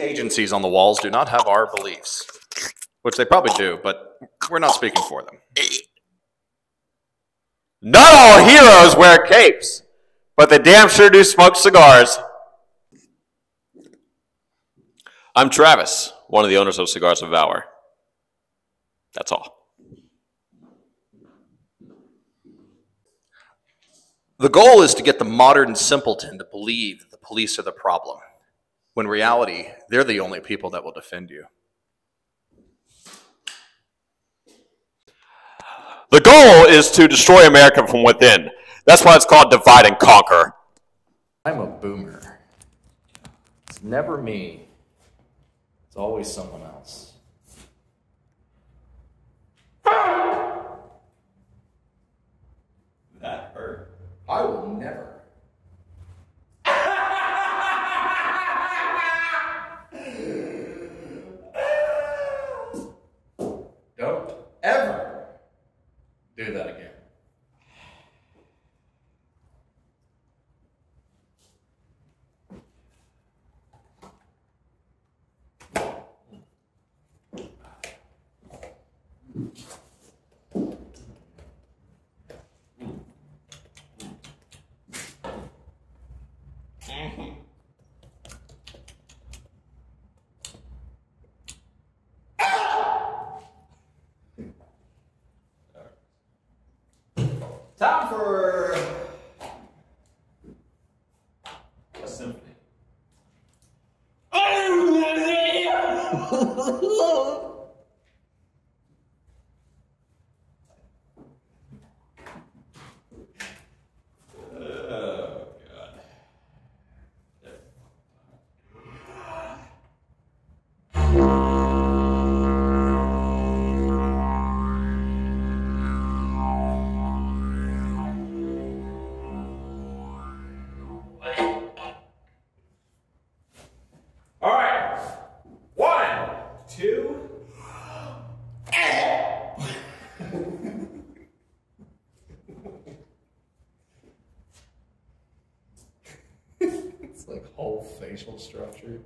agencies on the walls do not have our beliefs, which they probably do, but we're not speaking for them. Not all heroes wear capes, but they damn sure do smoke cigars. I'm Travis, one of the owners of Cigars of Valor. That's all. The goal is to get the modern simpleton to believe that the police are the problem, when reality, they're the only people that will defend you. The goal is to destroy America from within. That's why it's called divide and conquer. I'm a boomer. It's never me. It's always someone else. That hurt. I will never. Do that again. Time a symphony. Oh, facial structure.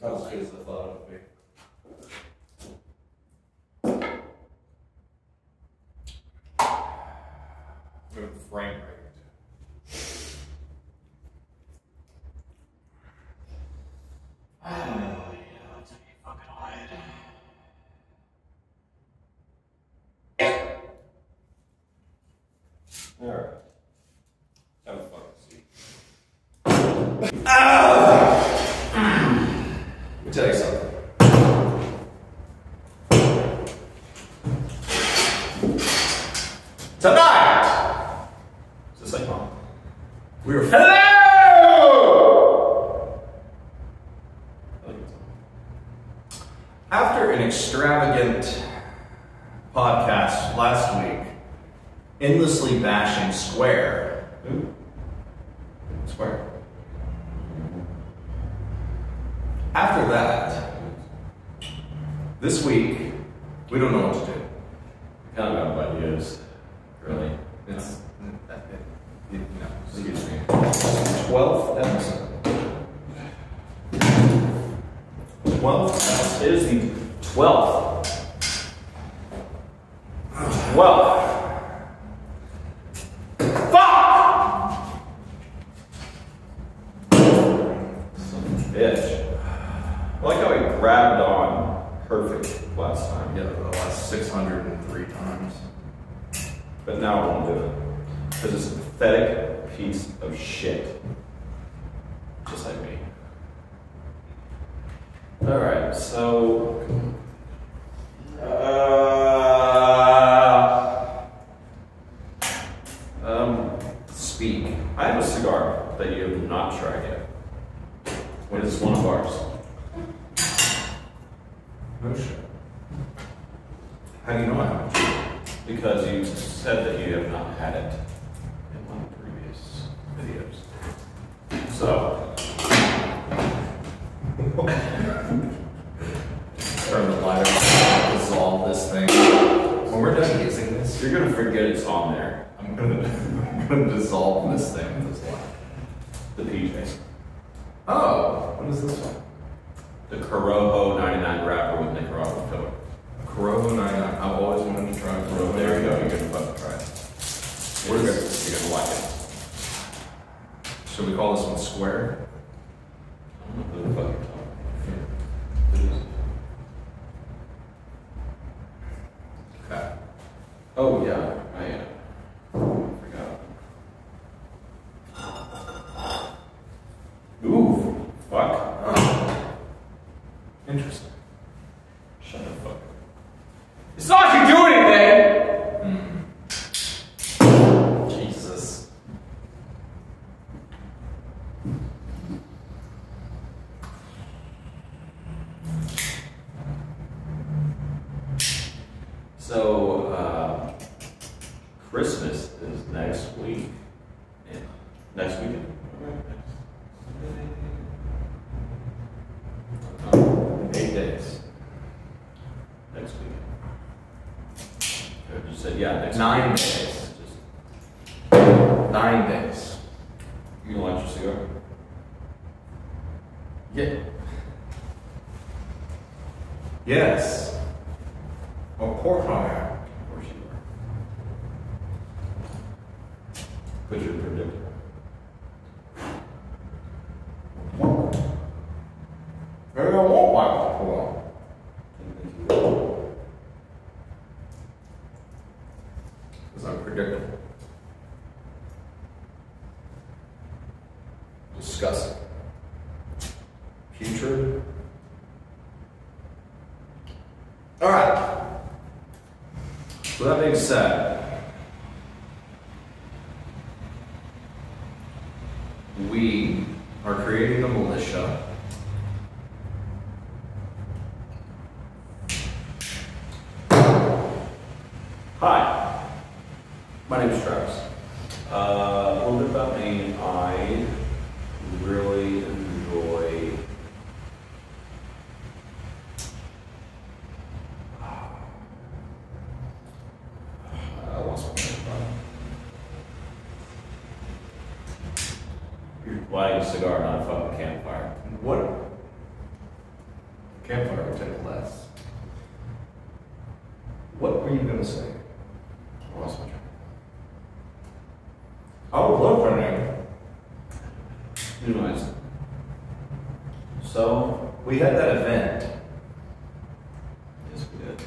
Not as good as I thought it would be. Good frame rate. Oh, yeah, that's fucking hard. Alright. Have a fucking seat. Let me tell you something. Tonight, is this like home? We were. Hello! Turn the light on, dissolve this thing. When we're done using this, you're gonna forget it's on there. I'm gonna, I'm gonna dissolve this thing with this light. The PJ. Oh, what is this one? The Corojo 99 wrapper with Nicaraguan filler. Corojo 99 just said, yeah, next Nine days. Nine days. you gonna light your cigar? Yeah. Yes. Of course I am. Of course you are. Put your predictor. Maybe I won't like it for Because I'm predictable. Disgusting. Putrid. Alright. So that being said, we are creating a militia. Hi, my name is Travis. Uh, a little bit about me. I really enjoy. I lost my train of thought. You're lighting a cigar, not a fucking campfire. What? Campfire would take less. What were you gonna say? I lost my train. I was listening. Anyways, so We had that event. yes, we did.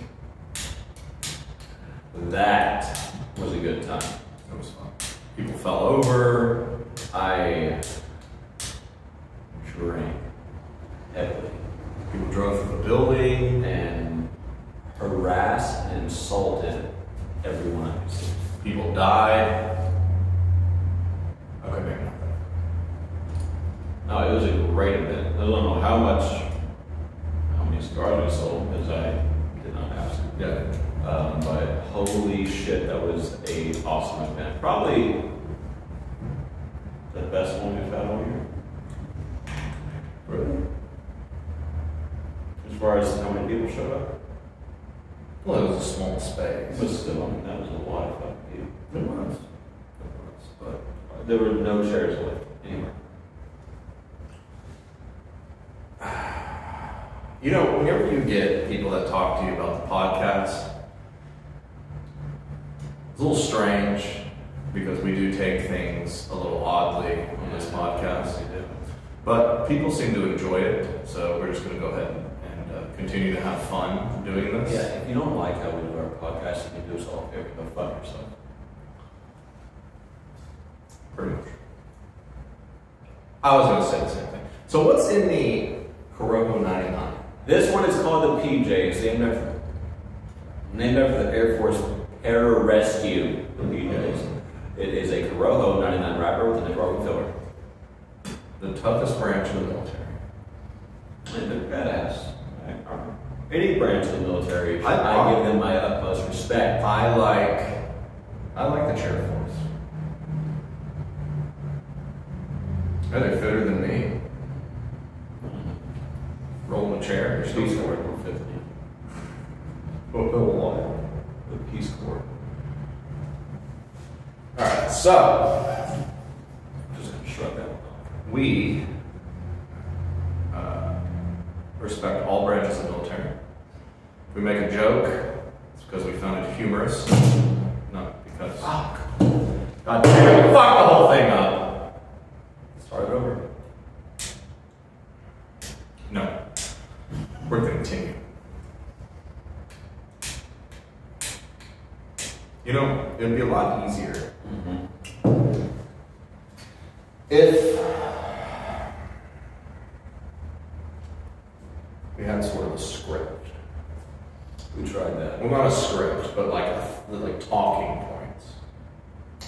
That was a good time. It was fun. People fell over. I drank heavily People drove through the building. and harassed and insulted everyone I could see. People died. Okay, maybe not No, it was a great event. I don't know how much, how many cigars we sold because I did not ask. that. Yeah. Um, but holy shit, that was a awesome event. Probably the best one we've had all year. Really? As far as how many people showed up. Well, it was a small space. But still, I mean, that was a lot of fucking people. It was. It was. But There were no chairs left anywhere. You know, whenever you get people that talk to you about the podcast, it's a little strange because we do take things a little oddly on this podcast. But people seem to enjoy it, so we're just going to go ahead and continue to have fun doing this. Yeah, if you don't like how we do our podcast, you can do us all a favor. Go fuck yourself. Pretty much. I was going to say the same thing. So, what's in the Corojo 99? This one is called the PJ. It's named after, named after the Air Force Pararescue, the PJs. It is a Corojo 99 wrapper with a Nicaraguan filler. The toughest branch of the military. And they're badass. Any branch of the military, I- I, give them my utmost respect. I like, I like the chair force. Are they fitter than me? Rolling a chair, you're still Peace scoring. Corps 150. Oh, what? The Peace Corps. All right, so Just gonna shrug that one off. we uh, respect all branches of military. If we make a joke, it's because we found it humorous, not because. Fuck. God damn it, fuck the whole thing up. Start it over. No. We're going to continue. You know, it would be a lot easier if we had sort of a script. We tried that. Well, not a script, but like like talking points.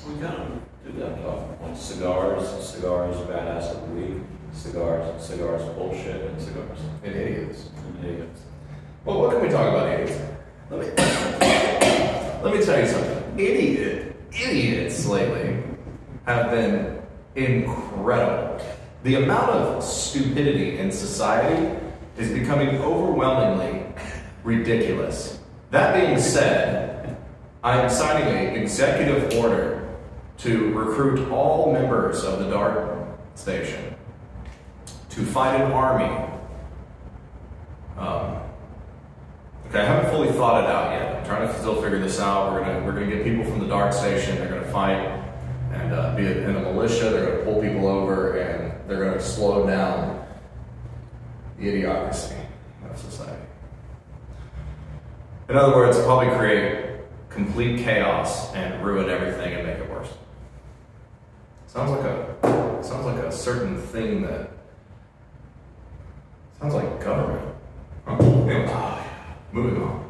We kind of do that talk. Like cigars, cigars, badass of the week. Cigars, cigars, bullshit, and cigars. And idiots. And idiots. Well, what can we talk about idiots? Let me let me tell you something. Idiot idiots lately have been incredible. The amount of stupidity in society is becoming overwhelmingly ridiculous. That being said, I am signing an executive order to recruit all members of the Dart Station to fight an army. Um, Okay, I haven't fully thought it out yet. I'm trying to still figure this out. We're gonna we're gonna get people from the dark station. They're gonna fight and uh, be in a militia. They're gonna pull people over and they're gonna slow down the idiocracy of society. In other words, probably create complete chaos and ruin everything and make it worse. Sounds like a sounds like a certain thing that sounds like government. Huh. Moving on.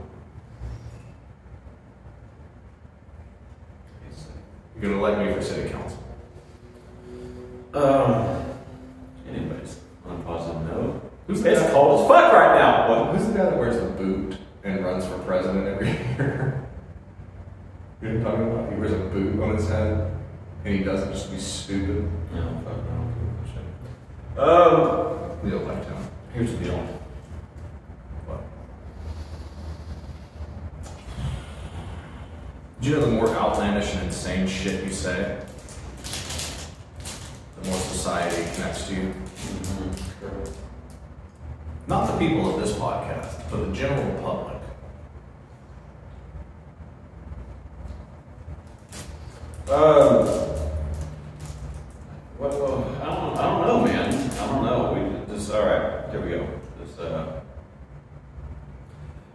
You're gonna elect me for city council. Um. Anyways, on a positive note, Who's the it's guy- cold as fuck right now. What? Who's the guy that wears the boot and runs for president every year? You know what I'm talking about? He wears a boot on his head and he does it just be stupid. No, fuck, don't a shit. Um. We him. Here's the deal. What? Do you know the more outlandish and insane shit you say, the more society connects to you? Not the people of this podcast, but the general public. Um. Well, I don't, I don't know, man. I don't know. We just all right. Here we go. Just, uh,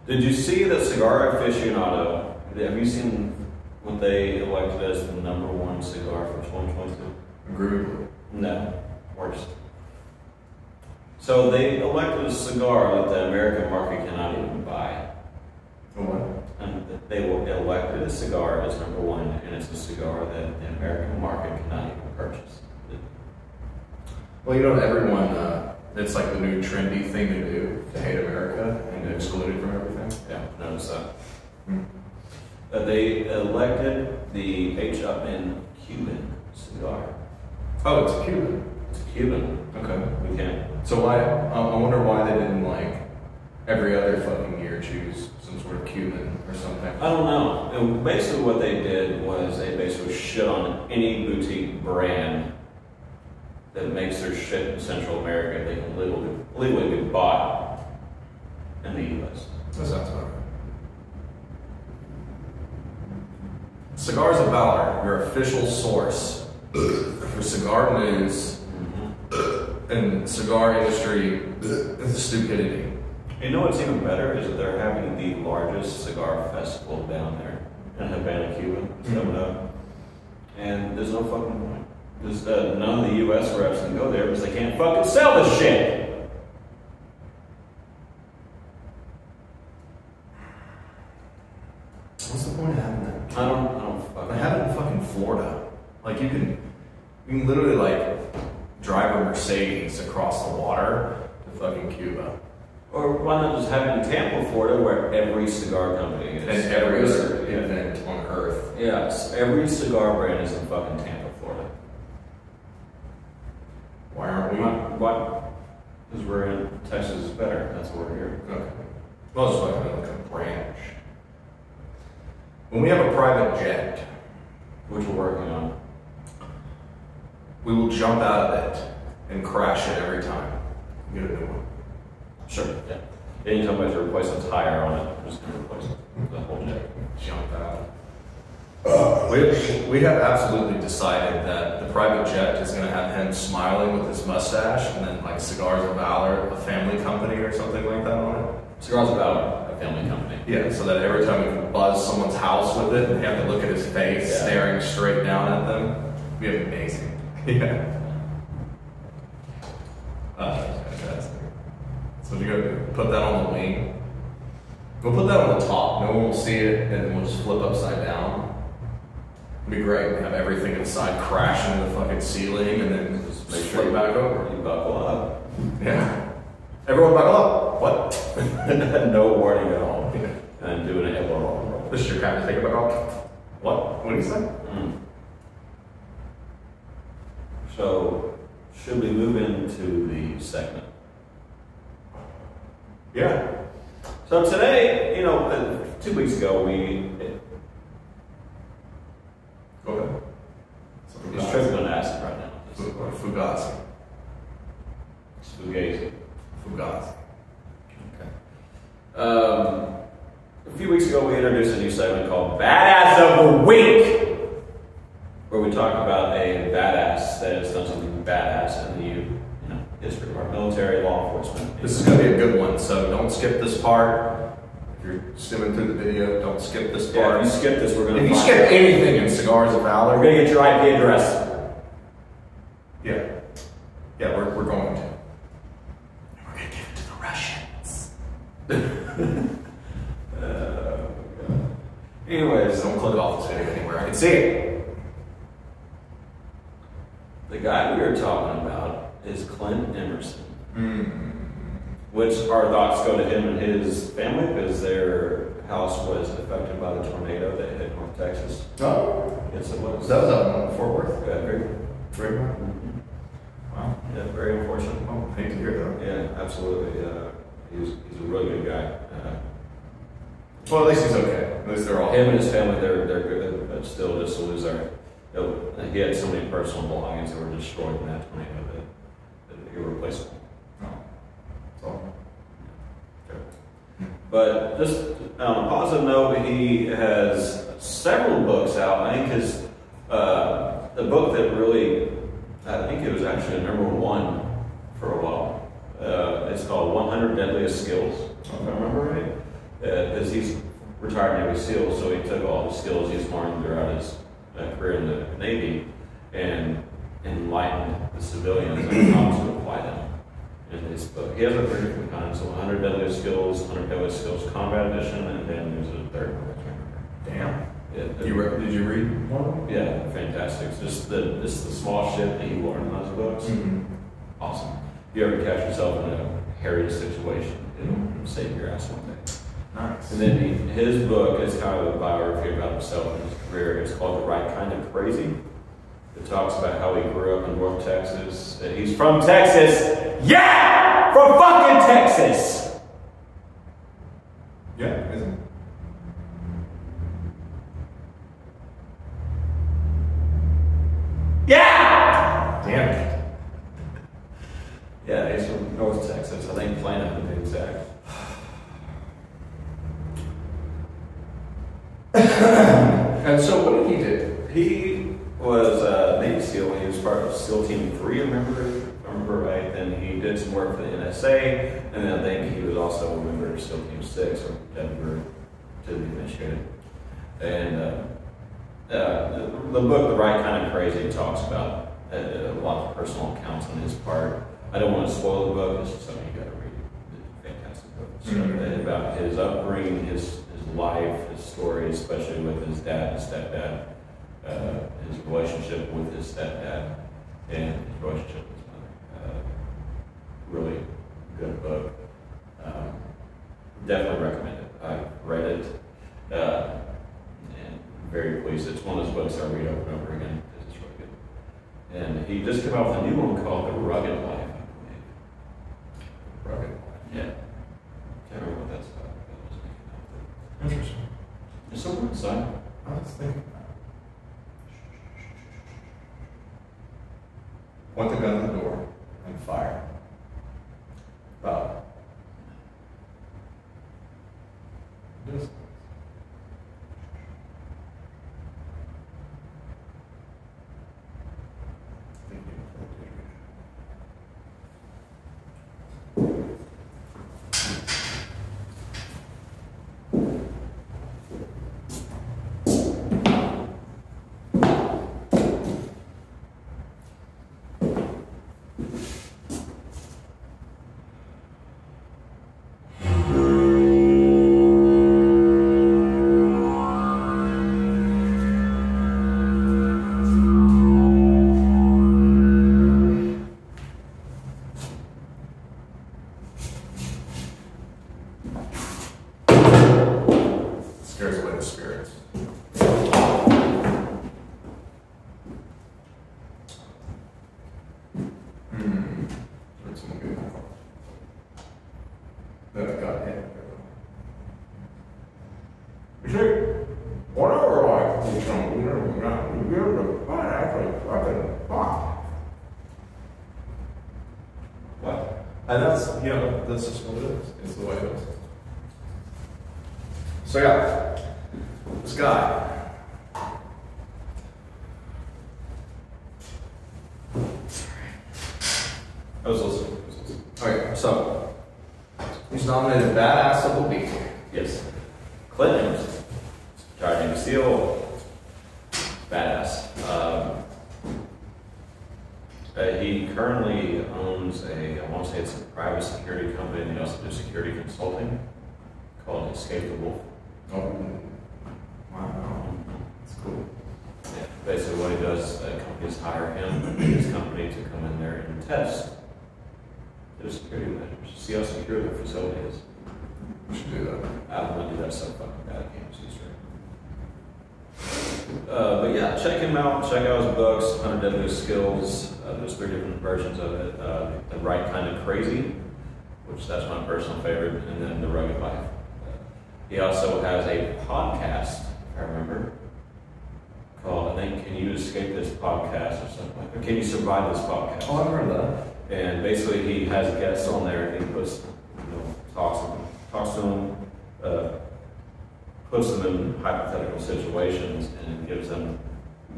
did you see the cigar aficionado? Have you seen what they elected as the number one cigar for 2022? Agree No, worse. So they elected a cigar that the American market cannot even buy. What? And they elected a cigar as number one, and it's a cigar that the American market cannot even purchase. Well, you know, everyone, uh, it's like the new trendy thing to do to hate America and to exclude it from everything. Yeah, notice that. Hmm. Uh, they elected the H. Upmann Cuban cigar. Oh, it's Cuban. It's a Cuban. Okay. We can't. So why? I I wonder why they didn't like every other fucking year choose some sort of Cuban or something. I don't know. And basically, what they did was they basically shit on any boutique brand that makes their shit in Central America. They can legally, legally be bought in the U.S. That sounds about right. Cigars of Valor, your official source for cigar news mm-hmm. And cigar industry stupidity. You know what's even better is that they're having the largest cigar festival down there in Havana, Cuba, coming up. And there's no fucking point. There's, uh, none of the U.S. reps can go there because they can't fucking sell this shit. What's the point of having that? I don't, I don't I have it in fucking Florida. Like you can, you can literally like drive a Mercedes across the water to fucking Cuba. Or why not just have it in Tampa, Florida, where every cigar company is? And every other Yeah. event on earth. Yes, every cigar brand is in fucking Tampa, Florida. Why aren't we? Why? Why? Because we're in Texas is better. That's why we're here. Okay. Well, it's like like a branch. When we have a private jet, Which we're working on. We will jump out of it and crash it every time. Get a new one. Sure, yeah. Anytime we have to replace a tire on it, we're just gonna replace the whole jet. Jump out. Uh, we, we have absolutely decided that the private jet is going to have him smiling with his mustache and then like Cigars of Valor, a family company or something like that on it. Cigars of Valor, a family company. Yeah, so that every time we buzz someone's house with it, they have to look at his face, Yeah. staring straight down at them. It'd be amazing. Yeah. Uh, fantastic. So we go put that on the wing. We'll put that on the top. No one will see it, and then we'll just flip upside down. It'd be great. We Have everything inside crash into the fucking ceiling, and then just Make flip sure back over. you buckle up. Yeah. Everyone buckle up. What? no warning at all. And doing an elbow roll. This is your kind of thing about what? What do you say? Mm. So, should we move into the segment? Yeah. So today, you know, uh, two weeks ago, we Go ahead. he's tripping on acid right now. Fu- Fugazi. Fugazi. Fugazi. Um, a few weeks ago, we introduced a new segment called Badass of the Week, where we talk about a badass that has done something badass in the you know, history of our military, law enforcement. This is going to be a good one, so don't skip this part. If you're skimming through the video, don't skip this yeah, part. if you skip this, we're gonna. If you skip out. anything in Cigars of Valor, we're gonna get your IP address. yeah, yeah, we're, we're going to. We're going to give it to the Russians. Uh, anyways, Don't click off this video anywhere. I can see it. the guy we are talking about is Clint Emerson. Hmm. Which our thoughts go to him and his family because their house was affected by the tornado that hit North Texas. Oh, Yes, it was. that was up in Fort Worth. Yeah, very, Very well. mhm. Wow. yeah, very unfortunate. Oh, hate to hear that. Yeah, absolutely. Uh, he's, he's a really good guy. Uh, Well, at least he's okay. At least they're all. him and his family, they're, they're good, but still just to lose our, he had so many personal belongings that were destroyed in that tornado that, that irreplaceable. Oh, all. But just on a positive note, he has several books out. I think his uh, the book that really, I think it was actually number one for a while. Uh, it's called 100 Deadliest Skills, if I remember right. Because he's retired Navy SEAL, so he took all the skills he's learned throughout his uh, career in the Navy and enlightened the civilians on how to apply them in his book. He has a three different kinds, so 100 Deadliest Skills, 100 Deadliest Skills Combat Edition, and then there's a third one. I can't remember. Damn. Yeah, You re- did you read one of them? yeah, fantastic. It's just the just the small shit that you learn in those books. Mm-hmm. Awesome. If you ever catch yourself in a hairy situation, it'll save your ass one day. Nice. And then he, his book is kind of a biography about himself and his career. It's called The Right Kind of Crazy. It talks about how he grew up in North Texas. He's from Texas. Yeah! From fucking Texas! Yeah, isn't it? Yeah! Damn it. Yeah, he's from North Texas. I think Plano to be exact. And so what did he do? He was a Navy SEAL. He was part of SEAL Team 3, I remember, if I remember right. Then he did some work for the NSA, and then I think he was also a member of SEAL Team 6 or Denver to be initiated. And uh, uh, the, the book, The Right Kind of Crazy, talks about uh, a lot of personal accounts on his part. I don't want to spoil the book, it's just something you got to read. It's a fantastic book. So, Mhm. About his upbringing, his, his life, his story, especially with his dad his stepdad uh, his relationship with his stepdad and his relationship with his mother. Uh, really good book. Um, definitely recommend it. I read it uh, and very pleased. It's one of those books I read over and over again because it's really good. And he just came out with a new one called The Rugged Life, I believe. Rugged. Yeah. Can't remember what that's about. but it was making out. Interesting. There's somewhere inside. I was thinking. point the gun I was listening. I was listening. Okay, so he's nominated Badass of the Week. Yes. Clinton, Giant Navy SEAL, badass. Um, uh, he currently owns a, I want to say it's a private security company, and he also does security consulting called Escape the Wolf. Oh, wow, that's cool. Yeah, basically, what he does, uh, companies hire him and his company to come in there and test their security measures, see how secure their facility is. We should do that. I don't want to do that so fucking bad. I can't. Uh, but yeah, check him out. Check out his books, 100 Deadliest Skills. Uh, there's three different versions of it. Uh, the Right Kind of Crazy, which that's my personal favorite, and then The Rugged Life. Uh, he also has a podcast, I remember, called, I think, Can You Escape This Podcast or something like that. Can You Survive This Podcast? Oh, I've heard that. And basically, he has guests on there, and he puts, you know, talks to them, talks to them, uh, puts them in hypothetical situations, and gives them,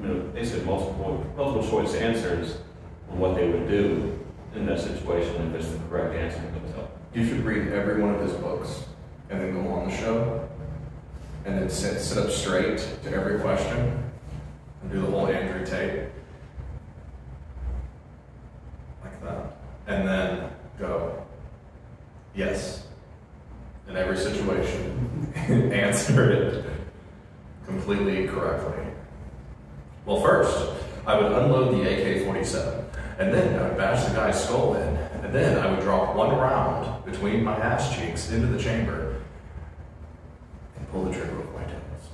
you know, basically multiple multiple choice answers on what they would do in that situation if it's the correct answer to themselves. You should read every one of his books and then go on the show and then sit, sit up straight to every question and do the whole Andrew Tate. Like that. And then go, yes. In every situation. Answer it completely correctly. Well, first, I would unload the AK 47, and then I would bash the guy's skull in, and then I would drop one round between my ass cheeks into the chamber and pull the trigger with my toes.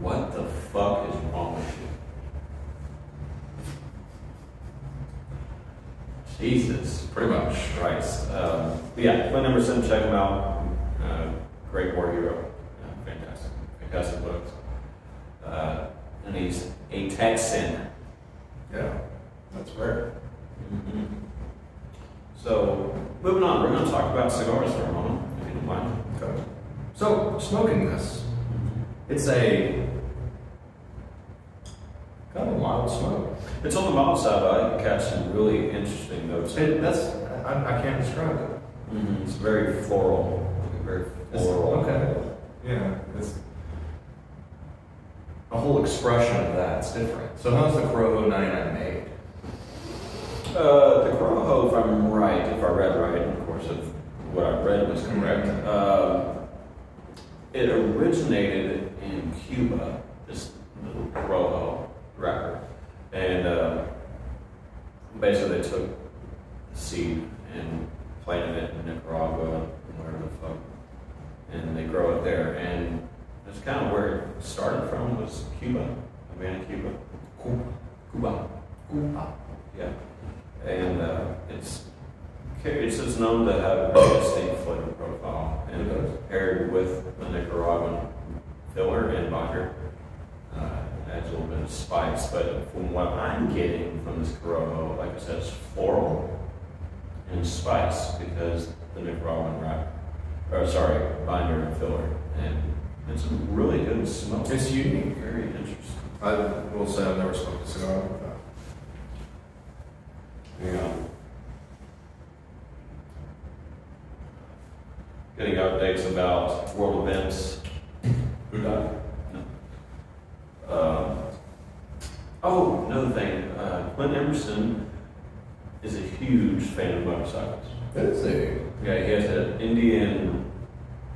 What the fuck is wrong with you? Jesus. Pretty much. Christ. Um, but yeah, Clint Emerson, check him out. Uh, great war hero. Uh, fantastic. Fantastic books. Uh, and he's a Texan. Yeah, that's rare. Mm-hmm. So, moving on, we're going to talk about cigars for a moment, if you don't mind. Okay. So, smoking this, it's a kind of a mild smoke. It's on the mild side, but I catch some really interesting notes. It, that's I, I can't describe it. Mhm. It's very floral. Very It's- floral. okay. Yeah, it's a whole expression of that. It's different. So how's the Corojo 99 made? Uh, the Corojo, if I'm right, if I read right, of course, if what I read was correct, uh, it originated in Cuba, this little Corojo wrapper. And uh, basically, they took the seed and planted it in Nicaragua, and wherever the fuck, and they grow it there. And that's kind of where it started from, was Cuba, Havana, Cuba. Cuba. Cuba. Cuba. Yeah, and uh, it's it's just known to have a distinct flavor profile, and paired with the Nicaraguan filler and binder, uh, adds a little bit of spice. But from what I'm getting from this Corojo, like I said, it's floral and spice because the Nicaraguan wrap, or sorry, binder and filler, and it's a really good smoke. It's unique. very interesting. I will say I've never smoked a cigar like that. Yeah. Getting updates about world events. Who died? Um, oh, another thing, uh, Clint Emerson is a huge fan of motorcycles. Is he? Yeah, he has an Indian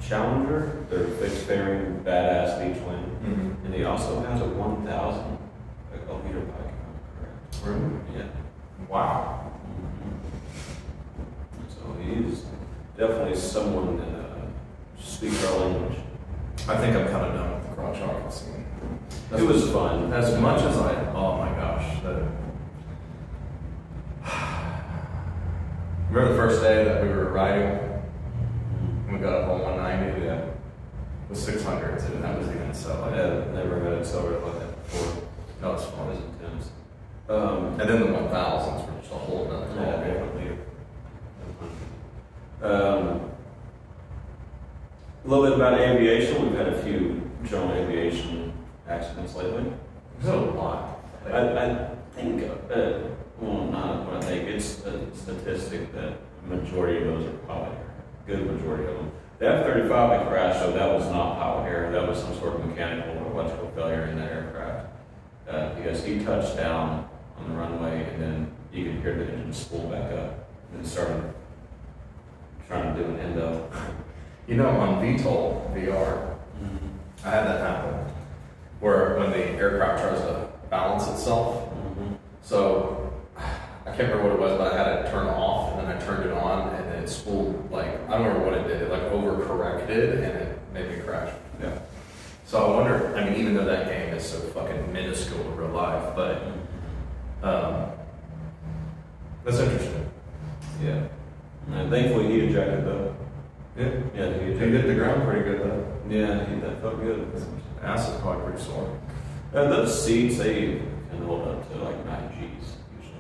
Challenger, their fixed fairing badass beach wing, Mm-hmm. and he also has a 1,000 like a liter bike. Really? Yeah. Wow. So he's definitely someone that uh, speaks our language. I think I'm kind of done with the crotch scene. It was fun. As much as I, oh my gosh, the, remember the first day that we were riding, and we got up on 190, Yeah. the 600s, and that was even so I had never had it sobered like that before. that was It fun. was intense. Um, And then the 1000s were just a whole nother yeah, definitely. Um, a little bit about aviation. We've had a few general aviation accidents lately. There's a lot. I, I think, uh, well, not what I think, it's a statistic that majority of those are pilot error. Good majority of them. The F-35 that crashed, so that was not pilot error, that was some sort of mechanical or electrical failure in that aircraft. Uh, because he touched down on the runway and then you could hear the engine spool back up and started trying to do an endo. You know, on VTOL VR, I had that happen, where when the aircraft tries to balance itself, So I can't remember what it was, but I had it turn off and then I turned it on and then it spooled like I don't remember what it did. It like overcorrected and it made me crash. Yeah. So I wonder. I mean, even though that game is so fucking minuscule in real life, but um, that's interesting. Yeah. And thankfully he ejected though. Yeah, Yeah, he he ejected. hit the ground pretty good though. Yeah, he, that felt good. Ass is probably pretty sore. Uh, those seats, they can hold up to like nine G's usually.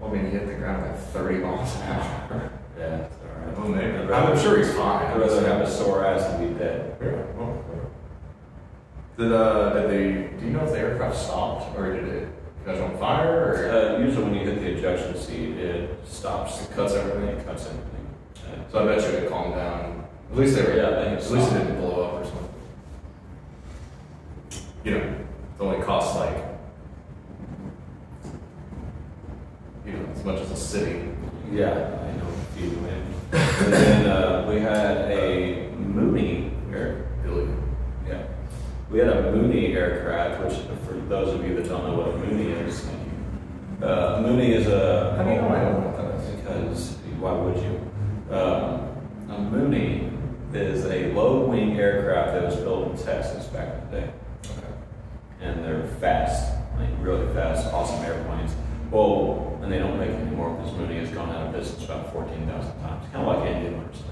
Well, I mean, he hit the ground at 30 miles an hour. Yeah, it's all right. Well, maybe. I'd rather- I'm sure he's fine. I'd rather have a sore ass than be dead. Yeah, well. Did uh did they do you know if the aircraft stopped or did it catch on fire or Uh, usually when you hit the ejection seat, it stops. It cuts everything? It cuts everything. Uh, so I bet you it calmed down. At least they were Yeah, at it's least it stopped. didn't blow up or something. You know, it only costs like you know, as much as a city. Yeah, I know. a few and then uh, we had a Mooney air. Yeah. We had a Mooney aircraft, which for those of you that don't know what a Mooney is, uh, Mooney is a. How do you know I don't know what that is? Because why would you? Um, a Mooney is a low wing aircraft that was built in Texas back 10,000 times, kind of like Andy learns things.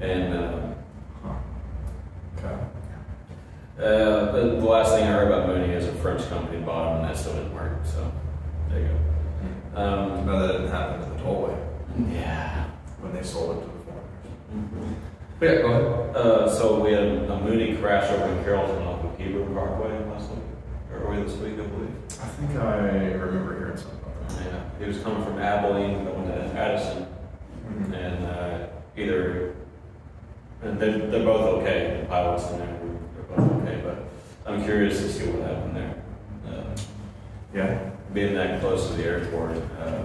And, uh, huh. okay. Uh, the last thing I heard about Mooney is a French company bought them, and that still didn't work. So there you go. Hmm. Um, but that didn't happen to the tollway. Yeah. When they sold it to the foreigners. Mm-hmm. Yeah, go ahead. Uh, so we had a Mooney crash over in Carrollton off of Hebron Parkway last week, early this week, I believe. I think I remember hearing something. Yeah, he was coming from Abilene going to Addison, and uh, either and they're, they're both okay. The pilots in there they're both okay, but I'm curious to see what happened there. Uh, Yeah. being that close to the airport, uh,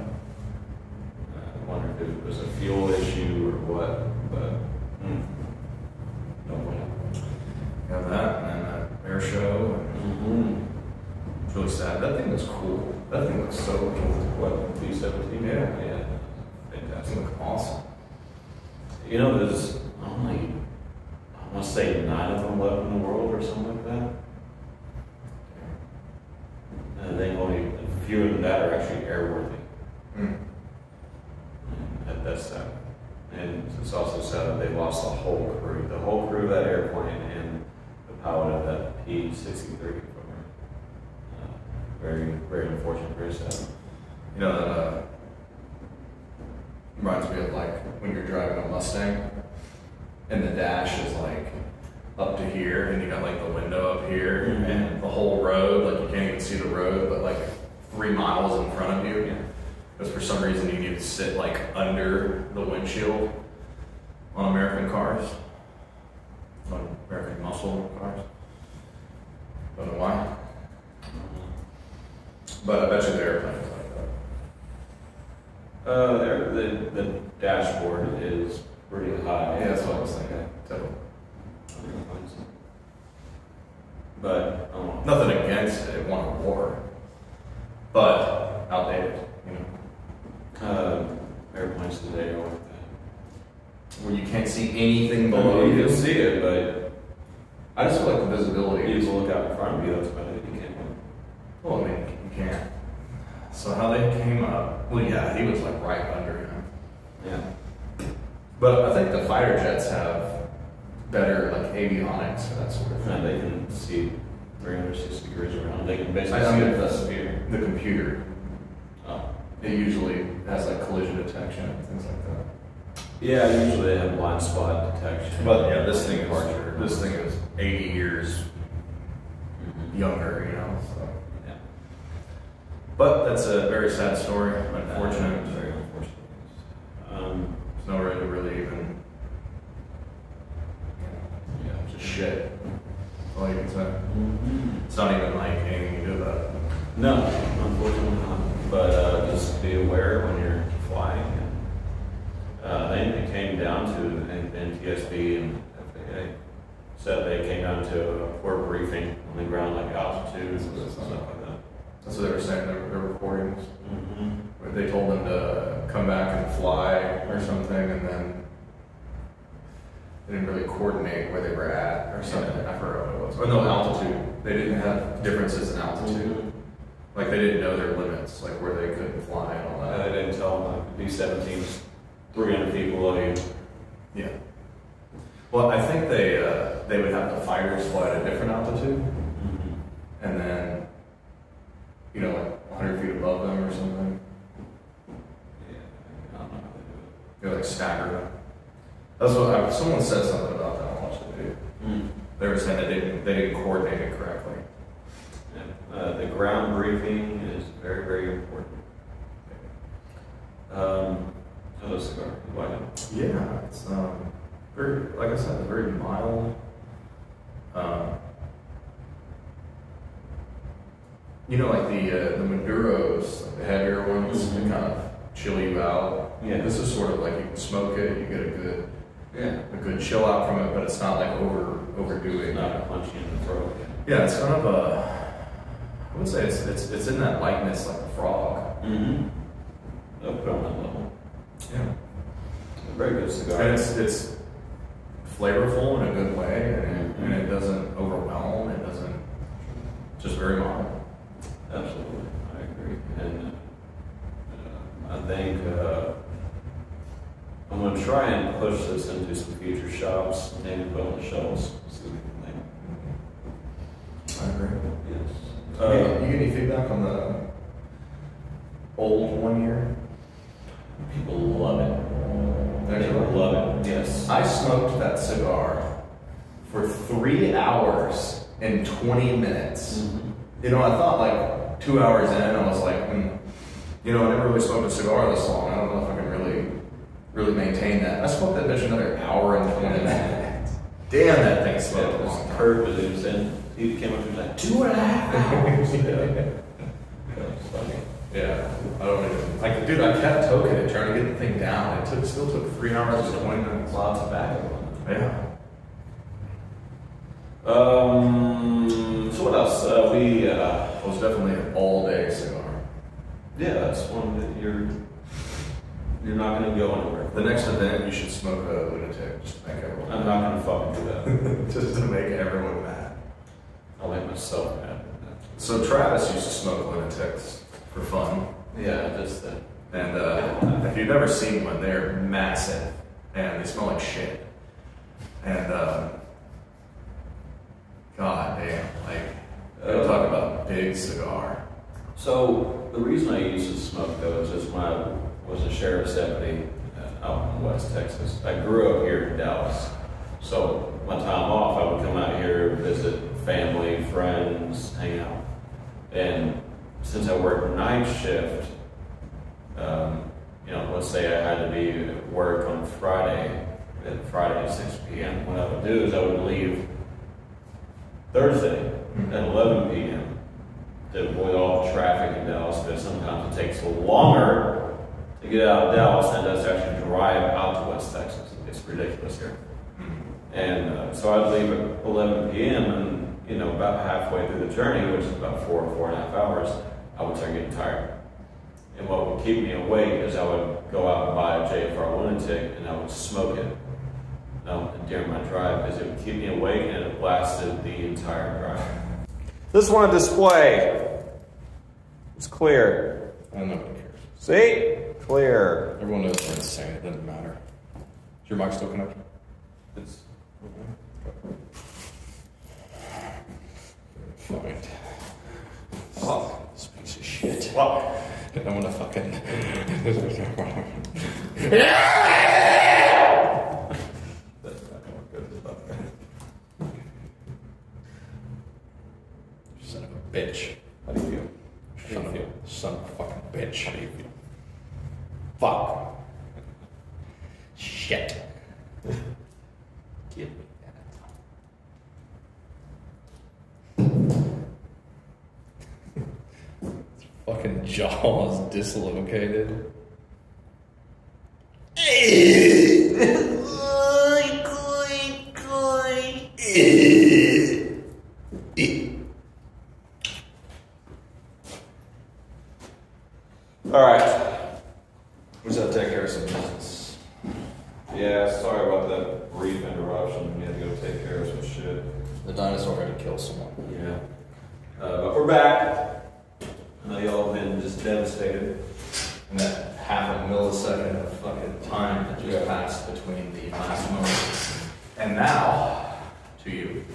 I wonder if it was a fuel issue or what, but mm, no way. Got that, and then that air show. and Mm-hmm. It's really sad. That thing looks cool. That thing looks so cool. What B seventeen? Yeah. yeah, That fantastic. thing looks awesome. You know, there's only, I want to say nine of them left in the world or something like that. And I think only a few of them that are actually airworthy. Mm. That, that's sad. And it's also sad that they lost the whole crew, the whole crew of that airplane and the pilot of that P63 from her. Uh, very, very unfortunate, very sad. You know, uh, reminds me of like when you're driving a Mustang and the dash is like up to here and you got like the window up here Mhm. and the whole road, like you can't even see the road, but like three miles in front of you. Yeah. Because for some reason you need to sit like under the windshield on American cars, on American muscle cars. Don't know why, but I bet you the airplane is like that. Uh, the, the dashboard is pretty high. Yeah, that's what I was thinking. So, But, um, nothing against it, it won a war, but outdated, you know, uh, airplanes today are like that. where you can't see anything below you you. can see it, but I just feel like the visibility you just look out in front of you, that's about it, you can't. Well, I mean, you can't. So how they came up? Well, yeah, he was like right under him. Yeah. But I think the fighter jets have better like avionics and that sort of And thing. they can see 360 degrees around, they can basically I see mean, the the, sphere. the computer, Oh. it usually has like collision detection and things like that. Yeah, usually they have blind spot detection. But yeah, this thing Departure. is this thing is 80 years Mhm. younger, you know. So. Yeah. But that's a very sad story. Unfortunate. Unfortunate. Um, There's no way to really even. yeah. Just shit. All you can say. It's not even like anything you do about it. No, unfortunately not. But uh, just be aware when you're flying. And, uh, they it came down to N- NTSB and FAA said they came down to a poor briefing on the ground like altitudes and stuff like that. That's what they were saying. Their, their recordings. Mm-hmm. Where they told them to come back and fly or something, and then they didn't really where they were at or something. I forgot what it was. Oh no, altitude. They didn't have differences in altitude. Like they didn't know their limits, like where they couldn't fly and all that. they didn't tell them like B-17's 300 feet below you. Yeah. Well, I think they uh, they would have the fighters fly at a different altitude, and then you know like 100 feet above them or something. Yeah, I don't know how they do it. They like stagger them. That's what I, someone said something about that. I watched the video. it. They were saying they didn't they didn't coordinate it correctly. Yeah. Uh, the ground briefing is very, very important. Um, hello, cigar. Like? Yeah, it's um very like I said, very mild. Um, you know, like the uh, the Maduros, like the heavier ones, Mhm. they kind of chill you out. Yeah. This is sort of like you can smoke it, you get a good Yeah. a good chill out from it, but it's not like over overdoing. It's not a punch in the throat. Yeah, it's kind of a. I would say it's it's it's in that lightness like a frog. Mm-hmm. They'll put on that level. Yeah. Very good cigar. And it's it's flavorful in a good way, and, Mhm. and it doesn't overwhelm. It doesn't just very mild. Absolutely, I agree. And uh, I think uh, I'm going to try and push this into some future shops, maybe put on the shelves, see what we can I agree. think. Yes. you, Uh, get, you get any feedback on the old one year? people love it. People Actually, love it. Yes. I smoked that cigar for three hours and twenty minutes. Mhm. You know, I thought like two hours in, I was like, hmm, you know, I never really smoked a cigar this long. I don't know if I really, really maintain that. I smoked that bitch another hour and 20 minutes. Damn, that thing smoked it was long time. Kurt was in, and he came up to me like two and a half hours. yeah. Yeah, it's funny. Yeah, I don't even, like, dude, I kept toking it, trying to get the thing down. It took, still took three hours and 20 minutes. Lots of back. Yeah. Um. So what else? Uh, we. Uh, It was definitely an all-day cigar. yeah, that's one that you're. You're not going to go anywhere. The next event, you should smoke a lunatic, just to make everyone I'm not going to fucking do that. just to make everyone mad. I'll make myself mad. So Travis used to smoke lunatics for fun. Yeah, just that. And uh, if you've never seen one, they're massive and they smell like shit. And um, God damn, like, Uh, uh, talk about big cigar. So the reason I used to smoke those is just when I was a sheriff's deputy uh, out in West Texas. I grew up here in Dallas, so my time off I would come out here, visit family, friends, hang out. And since I work night shift, um, you know, let's say I had to be at work on Friday, at Friday at 6 p.m. What I would do is I would leave Thursday at 11 p.m. to avoid all the traffic in Dallas because sometimes it takes longer to get out of Dallas than it does to actually drive out to West Texas. It's ridiculous here. And uh, so I'd leave at 11 p.m. and, you know, about halfway through the journey, which is about four, or four and a half hours, I would start getting tired. And what would keep me awake is I would go out and buy a JFR lunatic and I would smoke it um, during my drive because it would keep me awake and it lasted the entire drive. This one display. It's clear. And nobody cares. See? Clear. Everyone knows we're insane. It doesn't matter. Is your mic still connected? It's Fine. Fuck. This piece of shit. well, I don't want to fucking. that's not going to work. Son of a bitch. How do you feel? Son of a, son of a fucking bitch. How do you feel? Fuck. Shit. Give me that. Fucking jaw is dislocated. All right. We just gotta take care of some business. Yeah, sorry about that brief interruption. We had to go take care of some shit. The dinosaur had to kill someone. Yeah. Uh, but we're back. I know y'all have been just devastated. And that half a millisecond of fucking time that just Yeah. passed between the last moment and now to you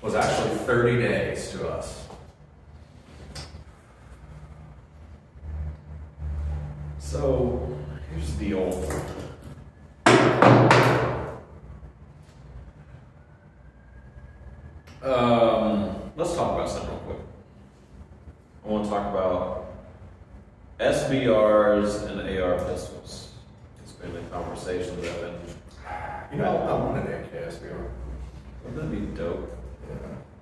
was actually 30 days to us. So, here's the deal. Um, let's talk about something real quick. I want to talk about SBRs and AR pistols. It's been a conversation that I've been. You know, I wanted an AKSBR. Wouldn't that be dope?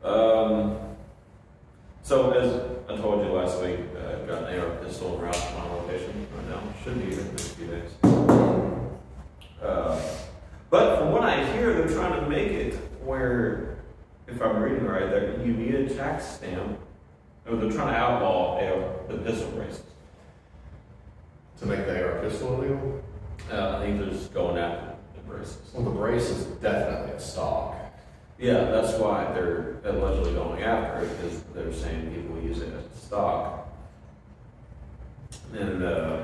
Yeah. Um, so as I told you last week, uh, I've got an AR pistol en route to my location right now. Should be here in a few days. Uh, but from what I hear, they're trying to make it where, if I'm reading right, that you need a tax stamp. Or they're trying to outlaw AR, the pistol braces. To make the AR pistol illegal? Uh, I think they're just going after the braces. Well, the brace is definitely a stock. Yeah, that's why they're allegedly going after it, because they're saying people use it as a stock. And, uh,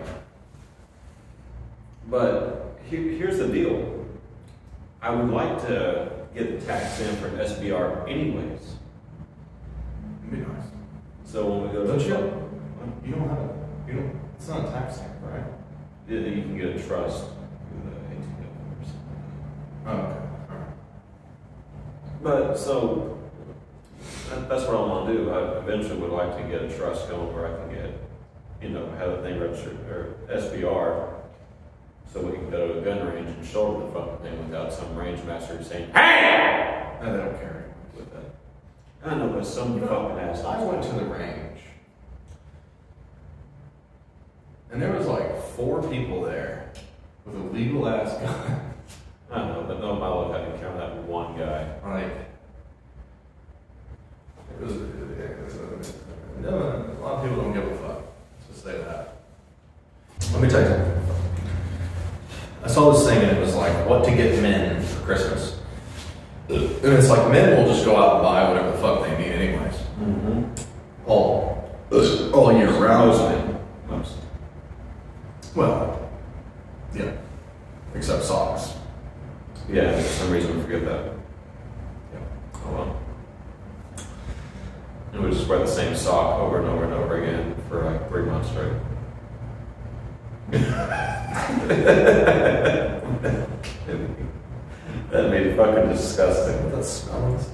but here, here's the deal. I would like to get the tax in for an SBR anyways. It'd be nice. So when we go to Don't you? What? You don't have a, you don't, it's not a tax stamp, right? Yeah, you can get a trust with the ATF or something. Oh, okay. Alright. But so that, that's what I want to do. I eventually would like to get a trust going where I can get, you know, have a thing registered or SBR, so we can go to a gun range and shoulder the fucking thing without some range master saying, "Hey!" No, they don't carry. with that. I know, but some You know, fucking I went to the range, and there was like four people there with a legal ass gun. I don't know, but no, my luck, I can count that one guy. Like, it was, it was uh, no, a lot of people don't give a fuck. Let's just say that. Let me tell you something. I saw this thing and it was like, what to get men for Christmas. And it's like men will just go out and buy whatever the fuck they need anyways. Mm-hmm. All, all year round. Most men. Most. Well, yeah. Except socks. Yeah, for some reason I forget that. Yeah. And we just wear the same sock over and over and over again for like three months straight. That'd be fucking disgusting. That smells.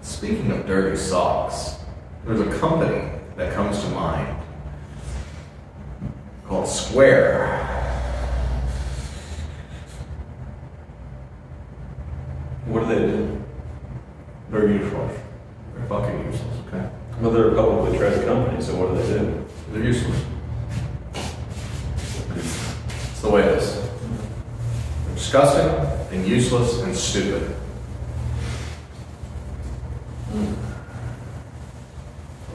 Speaking of dirty socks, there's a company that comes to mind called Square. What do they do? They're useless. They're fucking useless, okay? Well, they're a publicly traded company, so what do they do? They're useless. It's the way it is. They're disgusting and useless and stupid. Let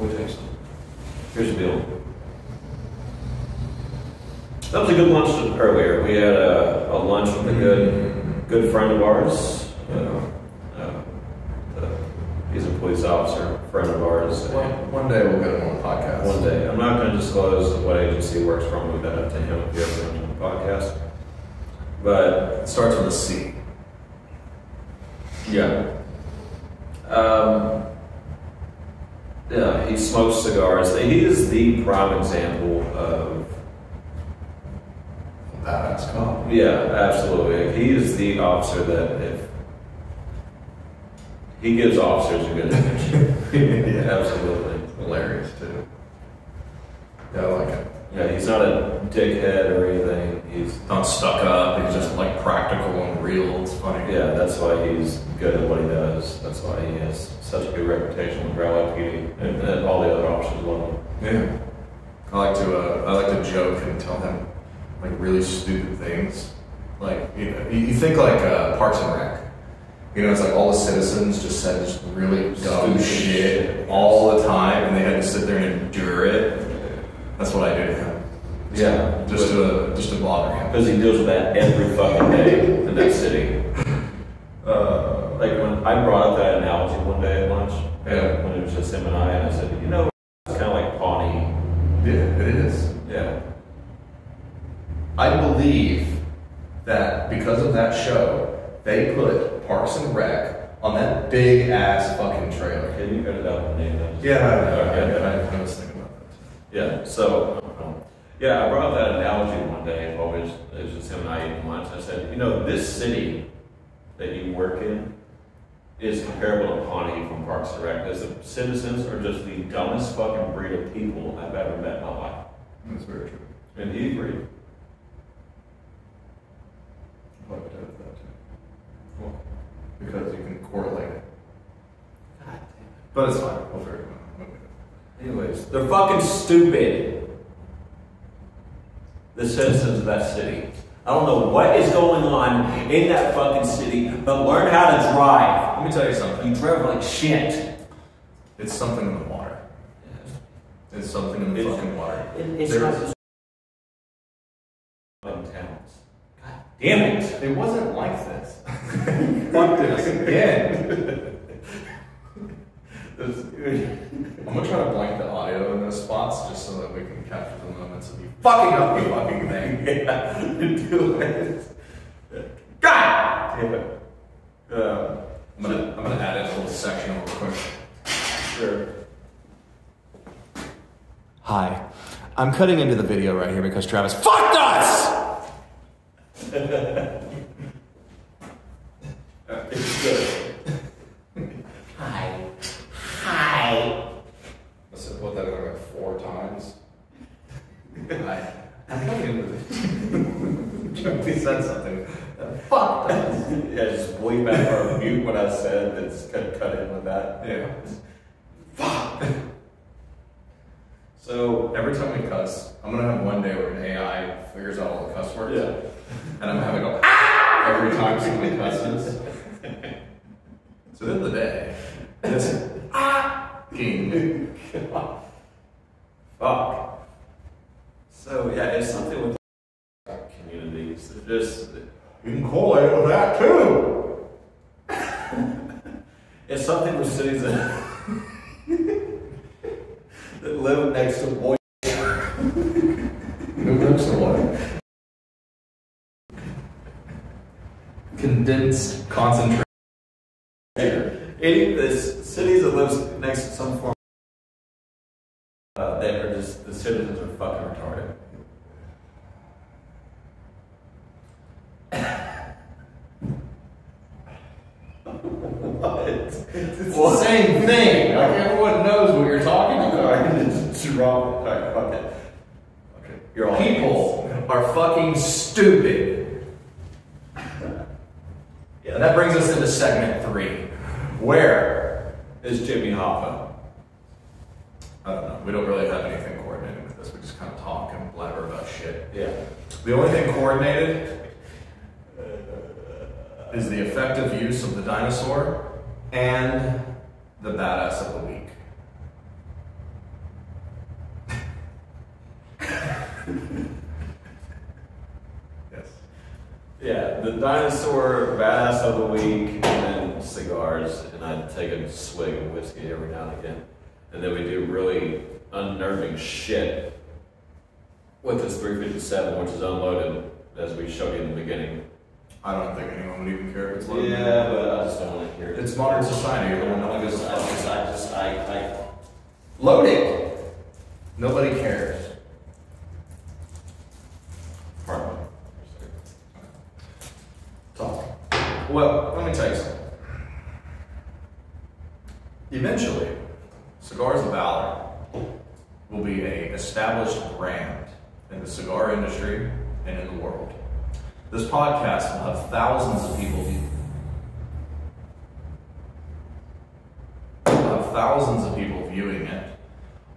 me tell you something. Here's the deal. That was a good lunch earlier. We had a, a lunch with a good good friend of ours. Uh, uh, uh, he's a police officer, friend of ours. One, and one day we'll get him on the podcast. One day. I'm not going to disclose what agency he works for. We'll leave that up to him if he ever comes on the podcast. But It starts with a C. Yeah. Um, yeah, he smokes cigars. He is the prime example of. Badass cop. Yeah, absolutely. He is the officer that if he gives officers a good image. yeah. Absolutely. Hilarious too. Yeah, I like it. Yeah, he's not a dickhead or anything. He's Not stuck up. He's just like practical and real. It's funny. yeah, that's why he's good at what he does. That's why he has such a good reputation with Brow PD, and, and all the other officers love him. Yeah. I like to uh, I like to joke and tell him like really stupid things. Like you know, you, think like uh, Parks and Rec. You know, it's like all the citizens just said just really dumb Stupid shit shit. all the time, and they had to sit there and endure it. That's what I do to him. Yeah, Just to just to bother him. because he deals with that every fucking day in that city. Uh, like when I brought up that analogy one day at lunch, Yeah. when it was just him and I, and I said, you know, it's kind of like Pawnee. Yeah, it is. Yeah. I believe that because of that show, they put Parks and Rec on that big ass fucking trailer. Can you cut it out the name? of it? Yeah, I, Okay. I, I, I was thinking about that. Yeah, so, um, yeah, I brought up that analogy one day, always, it was just him and I eating lunch. I said, you know, this city that you work in is comparable to Pawnee from Parks and Rec. As the citizens are just the dumbest fucking breed of people I've ever met in my life. That's very true. And he agreed. I like that, that too. Well, because you can correlate it. But it's fine. We'll figure it out. Okay. Anyways, they're fucking stupid. The citizens of that city. I don't know what is going on in that fucking city, but learn how to drive. Let me tell you something. You drive like shit. It's something in the water. It's something in the It's- fucking water. It's There- not just fucking towns. God damn it. It wasn't like this. Fuck this again. I'm gonna try to blank the audio in those spots just so that we can capture the moments of you fucking up the fucking thing. yeah, do it. God damn it. Um, I'm gonna, I'm gonna add in a little section real quick. sure. Hi. I'm cutting into the video right here because Travis fucked us! It's good. Hi. Hi. I said put that in like four times. Hi. I'm cutting into the He said something. that Fucked us. Yeah, just bleep out or mute what I said. That's cut, cut in with that. Yeah. Fuck. So Every time we cuss, I'm gonna have one day where an AI figures out all the cuss words. yeah, And I'm having go ah! every time somebody cusses. so then the day, this ah king. fuck. So yeah, it's something with communities. It just You can correlate with that too. it's something with cities that that live next to boys. Well, let me tell you something. Eventually, Cigars of Valor will be a established brand in the cigar industry and in the world. This podcast will have thousands of people. We'll have thousands of people viewing it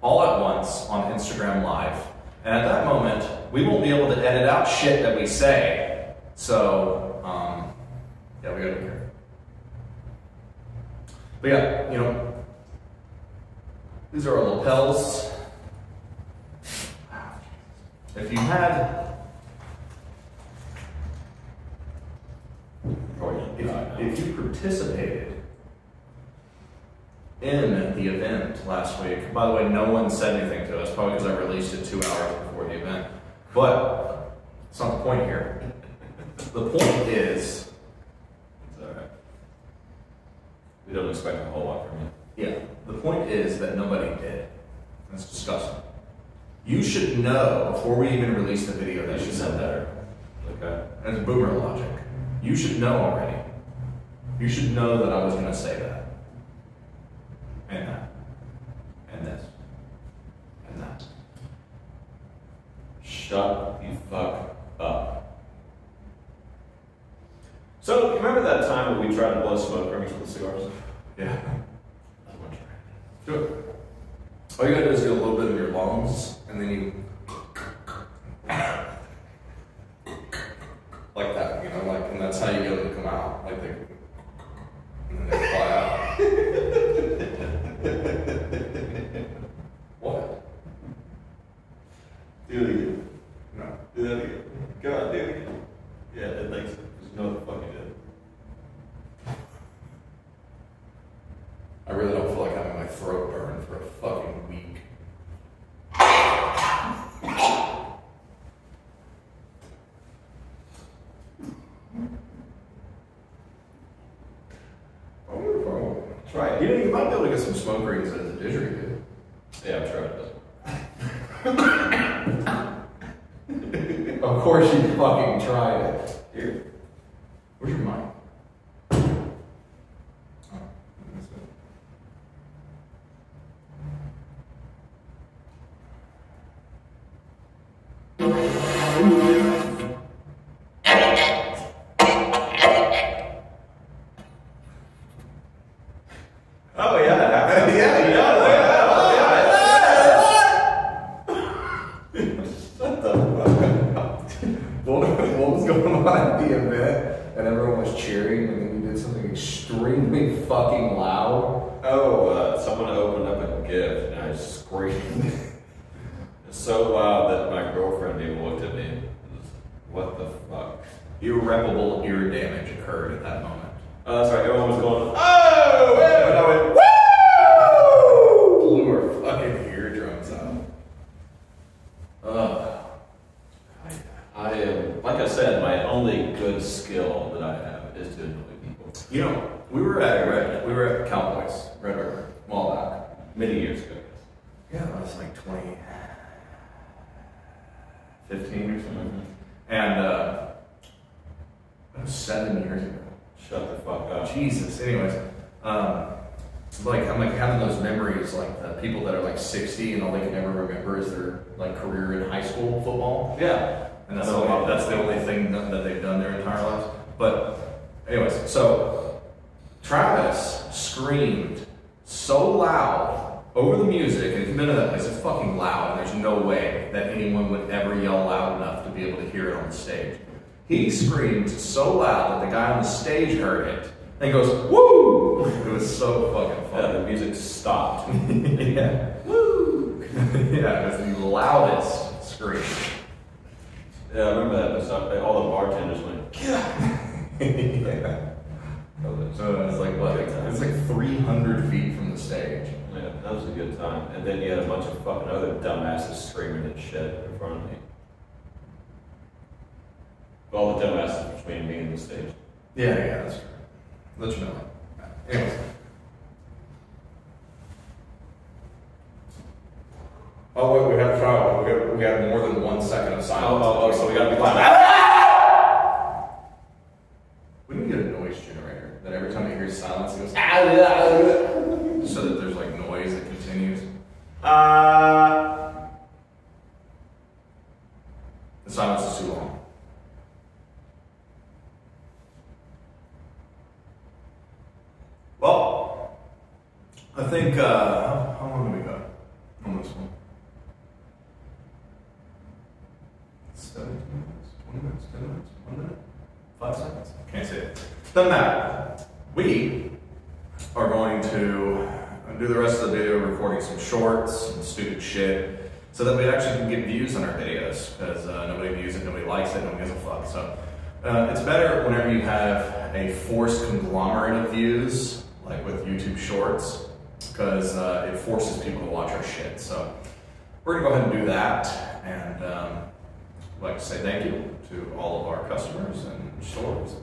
all at once on Instagram Live. And at that moment, we won't be able to edit out shit that we say. So, um, yeah, we gotta be careful. But yeah, you know, these are our lapels. If you had, if, if you participated in the event last week, by the way, no one said anything to us, probably because I released it two hours before the event. But it's not the point here. The point is, It's alright. We don't expect a whole lot from you. yeah, the point is that nobody did. That's disgusting. You should know before we even release the video that you said better. Okay. And boomer logic. You should know already. You should know that I was going to say that. And that. And this. And that. Shut the fuck up. So, remember that time when we tried to blow smoke rings with the cigars? Yeah. I want to try. Do it. All you gotta do is get a little bit of your lungs, and then you. Like that, you know, like, and that's how you get them to come out. Like they. And then they fly out. what? Do it again. No. Do that again. Go on, do it again. Yeah, it thanks. There's no what the fuck you did. I really don't feel like having my throat burned for a fucking week. I wonder if I it. You, know, you might be able to get some smoke rings as a didgeridoo. Yeah, Oh, that's right. Everyone was going, oh, yeah. And I went, woo! Blew our fucking eardrums out. Ugh. I am, like I said, my only good skill that I have is to annoy people. You know, we were at Red, we were at Cowboys, Red River, a while back, Yeah, I was like 20, 15 or something. And uh, that was seven years ago. Shut the fuck up. Jesus. Anyways, um, like I'm like having those memories, like the people that are like 60 and all they can ever remember is their like career in high school football. Yeah. And that's, the only, that's the only thing that that they've done their entire lives. But, anyways, so Travis screamed so loud over the music, and if you've been to that place, it's fucking loud, and there's no way that anyone would ever yell loud enough to be able to hear it on the stage. He screamed so loud that the guy on the stage heard it and goes, Woo! It was so fucking Yeah, the music stopped. yeah. Woo! yeah, it was the loudest scream. Yeah, I remember that. Some- all the bartenders went, yeah. So it's like what? It's like 300 feet from the stage. yeah, that was a good time. And then you had a bunch of fucking other dumbasses screaming and shit in front of me. All the dumbasses between me and the stage. Yeah, yeah, that's true. Know. Anyways. Oh wait, we have trial. We got, we got more than one second of silence. Oh, oh, oh, so we gotta be loud. We need to get a noise generator that every time it hears silence, it goes "Ah, so that there's like noise that continues. Uh, The silence is too long. Well, I think, uh, how, how long have we got on this one? 17 minutes, 20 minutes, 10 minutes, 1 minute, 5 seconds? Can't say it. Doesn't matter. We are going to do the rest of the video recording some shorts and stupid shit so that we actually can get views on our videos because uh, nobody views it, nobody likes it, nobody gives a fuck. So uh, it's better whenever you have a forced conglomerate of views, like with YouTube Shorts, because uh, it forces people to watch our shit. So we're gonna go ahead and do that, and um, like to say thank you to all of our customers and stores.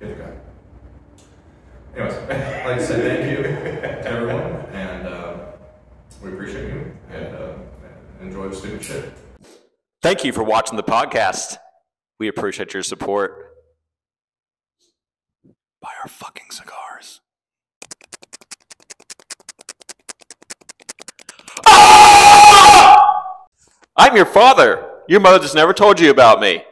Get the guy. Anyways, I'd like to say thank you to everyone, and uh, we appreciate you, and uh, enjoy the stupid shit. Thank you for watching the podcast. We appreciate your support. Buy our fucking cigars. Ah! I'm your father. Your mother just never told you about me.